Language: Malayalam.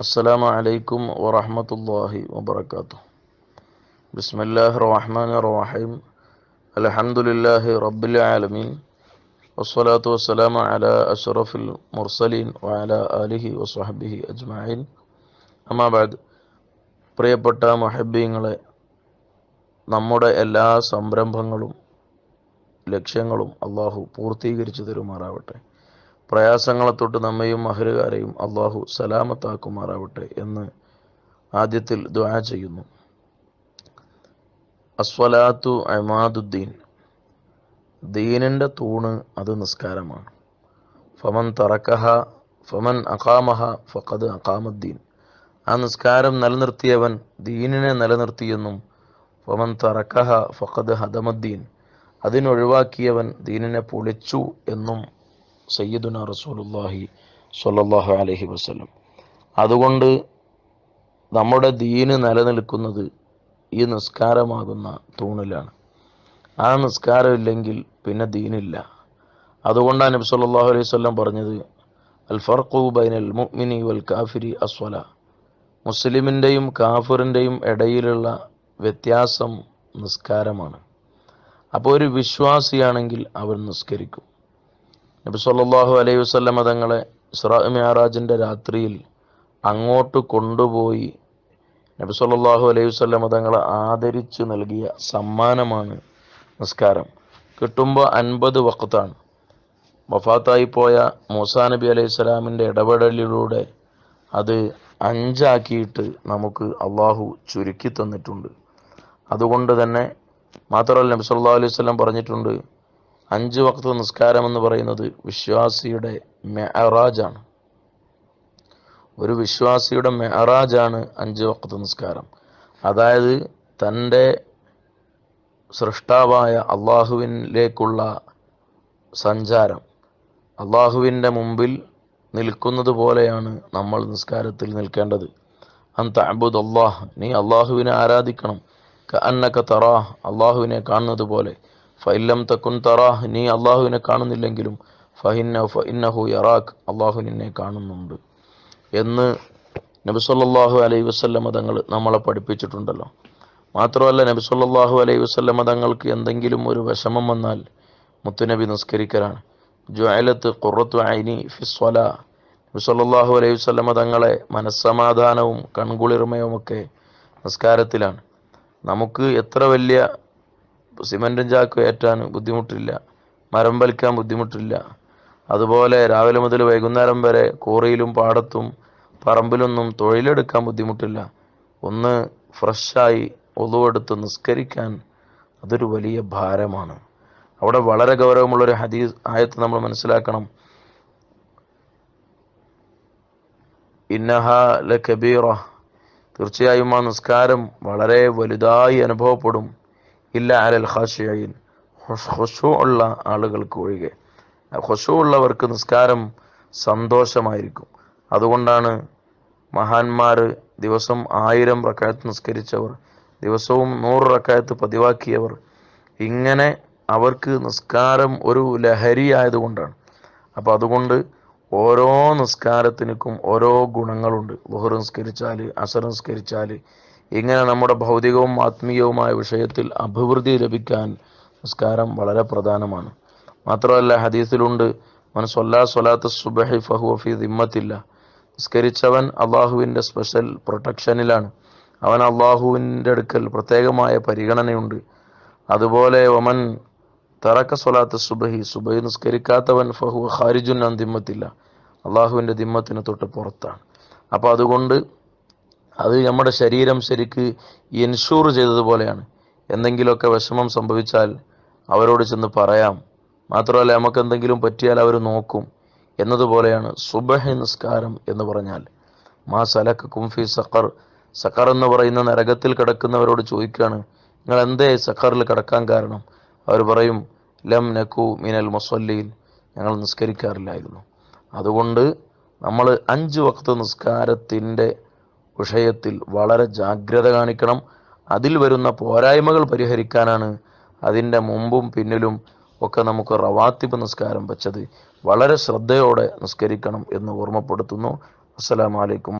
السلام عليكم ورحمة الله وبركاته بسم الله الرحمن الرحيم الحمد لله رب العالمين والصلاة والسلام على أشرف المرسلين وعلى آله وصحبه أجمعين أما بعد പ്രിയപ്പെട്ട മഹബീങ്ങളെ നമ്മുടെ എല്ലാ സംരംഭങ്ങളും ലക്ഷ്യങ്ങളും അള്ളാഹു പൂർത്തീകരിച്ചു തരുമാറാവട്ടെ പ്രയാസങ്ങളെ തൊട്ട് നമ്മയും മഹരുകാരെയും അള്ളാഹു സലാമത്താക്കുമാറാവട്ടെ എന്ന് ആദ്യത്തിൽ ദ്വാ ചെയ്യുന്നു. അസ്വലാത്തു അമാദുദ്ദീൻ ദീനിന്റെ തൂണ് അത് നിസ്കാരമാണ്. ഫമൻ തറക്കഹ ഫമൻ അഖാമഹ ഫഖദ് അഖാമുദ്ദീൻ. ആ നിസ്കാരം നിലനിർത്തിയവൻ ദീനിനെ നിലനിർത്തിയെന്നും ഫമൻ തറക്കഹ ഫഖദ് ഹദമുദ്ദീൻ. അതിനൊഴിവാക്കിയവൻ ദീനിനെ പൊളിച്ചു എന്നും സയ്യിദുന റസൂലുല്ലാഹി സ്വല്ലല്ലാഹു അലഹി വസ്ലം അതുകൊണ്ട് നമ്മുടെ ദീന് നിലനിൽക്കുന്നത് ഈ നിസ്കാരമാകുന്ന തൂണിലാണ്. ആ നിസ്കാരമില്ലെങ്കിൽ പിന്നെ ദീനില്ല. അതുകൊണ്ടാണ് നബി സല്ലാഹു അലൈഹി വസല്ലം പറഞ്ഞത് അൽ ഫർഖു ബൈനൽ മുഅ്മിനി വൽ കാഫിരി അസ്വല. മുസ്ലിമിന്റെയും കാഫിറിന്റെയും ഇടയിലുള്ള വ്യത്യാസം നിസ്കാരമാണ്. അപ്പോൾ ഒരു വിശ്വാസിയാണെങ്കിൽ അവൻ നിസ്കരിക്കും. നബി സല്ലല്ലാഹു അലൈഹി വസല്ലമ തങ്ങളെ ഇസ്രാ മിഅറാജിന്റെ രാത്രിയിൽ അങ്ങോട്ട് കൊണ്ടുപോയി നബി സല്ലല്ലാഹു അലൈഹി വസല്ലമ തങ്ങളെ ആദരിച്ച് നൽകിയ സമ്മാനമാണ് നിസ്കാരം. കിട്ടുമ്പോൾ അൻപത് വക്കത്താണ് വഫാത്തായി പോയ മൂസാ നബി അലൈഹി സ്വലാമിന്റെ ഇടപെടലിലൂടെ അത് അഞ്ചാക്കിയിട്ട് നമുക്ക് അള്ളാഹു ചുരുക്കി തന്നിട്ടുണ്ട്. അതുകൊണ്ട് തന്നെ മാത്രമല്ല നബി സല്ലല്ലാഹു അലൈഹി വസല്ലം പറഞ്ഞിട്ടുണ്ട് അഞ്ച് വക്ത നിസ്കാരം എന്ന് പറയുന്നത് വിശ്വാസിയുടെ മെഹറാജാണ് ഒരു വിശ്വാസിയുടെ മെഹറാജാണ് അഞ്ച് വക്ത നിസ്കാരം. അതായത് തന്റെ സൃഷ്ടാവായ അള്ളാഹുവിനിലേക്കുള്ള സഞ്ചാരം. അള്ളാഹുവിന്റെ മുമ്പിൽ നിൽക്കുന്നത് പോലെയാണ് നമ്മൾ നിസ്കാരത്തിൽ നിൽക്കേണ്ടത്. അന്ത അബുദ് അള്ളാഹ് നീ അള്ളാഹുവിനെ ആരാധിക്കണം. അന്നക്ക തറാഹ് അള്ളാഹുവിനെ കാണുന്നത് പോലെ. ഫൈലം തക്കുൻ തറാഹ് നീ അള്ളാഹുവിനെ കാണുന്നില്ലെങ്കിലും ഫഹിന്ന ഫഇന്നഹു യറാഖ് അള്ളാഹു നിന്നെ കാണുന്നുണ്ട്. എന്ന് നബി സല്ലല്ലാഹു അലൈഹി വസല്ലമ തങ്ങൾ നമ്മളെ പഠിപ്പിച്ചിട്ടുണ്ടല്ലോ. മാത്രമല്ല നബി സല്ലല്ലാഹു അലൈഹി വസല്ലമ തങ്ങൾക്ക് എന്തെങ്കിലും ഒരു വിഷമം വന്നാൽ മുത്തുനബി നിസ്കരിക്കലാണ്. ജ്വലത്ത് കുറത്ത് ഐനി ഫിസ്വല നബി സല്ലല്ലാഹു അലൈഹി വസല്ലമ തങ്ങളെ മനസ്സമാധാനവും കൺകുളിർമയുമൊക്കെ നിസ്കാരത്തിലാണ്. നമുക്ക് എത്ര വലിയ സിമന്റും ചാക്ക് ഏറ്റാൻ ബുദ്ധിമുട്ടില്ല. മരം വലിക്കാൻ ബുദ്ധിമുട്ടില്ല. അതുപോലെ രാവിലെ മുതൽ വൈകുന്നേരം വരെ കോറിയിലും പാടത്തും പറമ്പിലൊന്നും തൊഴിലെടുക്കാൻ ബുദ്ധിമുട്ടില്ല. ഒന്ന് ഫ്രഷായി ഒതുവെടുത്ത് നിസ്കരിക്കാൻ അതൊരു വലിയ ഭാരമാണ്. അവിടെ വളരെ ഗൗരവമുള്ളൊരു ഹദീസ് ആയത്ത് നമ്മൾ മനസ്സിലാക്കണം. ഇന്നഹ ല തീർച്ചയായും ആ നിസ്കാരം വളരെ വലുതായി അനുഭവപ്പെടും. ഇല്ല അലൽ ഹാഷിയായി ഹുഷു ഉള്ള ആളുകൾക്ക് ഒഴികെ. ഹുഷു ഉള്ളവർക്ക് നിസ്കാരം സന്തോഷമായിരിക്കും. അതുകൊണ്ടാണ് മഹാന്മാർ ദിവസം ആയിരം റക്കായത്ത് നിസ്കരിച്ചവർ ദിവസവും നൂറ് റക്കായത്ത് പതിവാക്കിയവർ. ഇങ്ങനെ അവർക്ക് നിസ്കാരം ഒരു ലഹരി ആയതുകൊണ്ടാണ്. അപ്പോൾ അതുകൊണ്ട് ഓരോ നിസ്കാരത്തിനും ഓരോ ഗുണങ്ങളുണ്ട്. ലുഹർ നിസ്കരിച്ചാൽ അസർ നിസ്കരിച്ചാൽ ഇങ്ങനെ നമ്മുടെ ഭൗതികവും ആത്മീയവുമായ വിഷയത്തിൽ അഭിവൃദ്ധി ലഭിക്കാൻ നിസ്കാരം വളരെ പ്രധാനമാണ്. മാത്രമല്ല ഹദീസിലുണ്ട് മനസ്സൊല്ലാ സൊല്ലാ സ്വലാത്ത് സുബഹി ഫഹു ഫി ദിമ്മത്തില്ല. നിസ്കരിച്ചവൻ അള്ളാഹുവിന്റെ സ്പെഷ്യൽ പ്രൊട്ടക്ഷനിലാണ്. അവൻ അള്ളാഹുവിന്റെ അടുക്കൽ പ്രത്യേകമായ പരിഗണനയുണ്ട്. അതുപോലെ ഒമൻ തറക്ക സ്വലാത്ത് സുബഹി സുബഹി നിസ്കരിക്കാത്തവൻ ഫഹു ഹാരിജുൻ ദിമ്മത്തില്ല. അള്ളാഹുവിന്റെ ദിമ്മത്തിന് തൊട്ട് പുറത്താണ്. അപ്പോൾ അതുകൊണ്ട് അത് നമ്മുടെ ശരീരം ശരിക്ക് എൻഷൂർ ചെയ്തതുപോലെയാണ്. എന്തെങ്കിലുമൊക്കെ വിഷമം സംഭവിച്ചാൽ അവരോട് ചെന്ന് പറയാം. മാത്രമല്ല നമുക്ക് എന്തെങ്കിലും പറ്റിയാൽ അവർ നോക്കും. എന്നതുപോലെയാണ് സുബഹ നിസ്കാരം എന്ന് പറഞ്ഞാൽ. മാ സലക്ക് കുംഫി സഖർ. സഖർ എന്ന് പറയുന്ന നരകത്തിൽ കിടക്കുന്നവരോട് ചോദിക്കുകയാണ് നിങ്ങൾ എന്തേ സഖറിൽ കിടക്കാൻ കാരണം? അവർ പറയും ലം നക്കു മിനൽ മുസല്ലീൻ. ഞങ്ങൾ നിസ്കരിക്കാറില്ലായിരുന്നു. അതുകൊണ്ട് നമ്മൾ അഞ്ച് വക്ത നിസ്കാരത്തിന്റെ വിഷയത്തിൽ വളരെ ജാഗ്രത കാണിക്കണം. അതിൽ വരുന്ന പോരായ്മകൾ പരിഹരിക്കാനാണ് അതിന്റെ മുമ്പും പിന്നിലും ഒക്കെ നമുക്ക് റവാത്തിബ് നിസ്കാരം വെച്ചത്. വളരെ ശ്രദ്ധയോടെ നിസ്കരിക്കണം എന്ന് ഓർമ്മപ്പെടുത്തുന്നു. അസ്സലാമലൈക്കും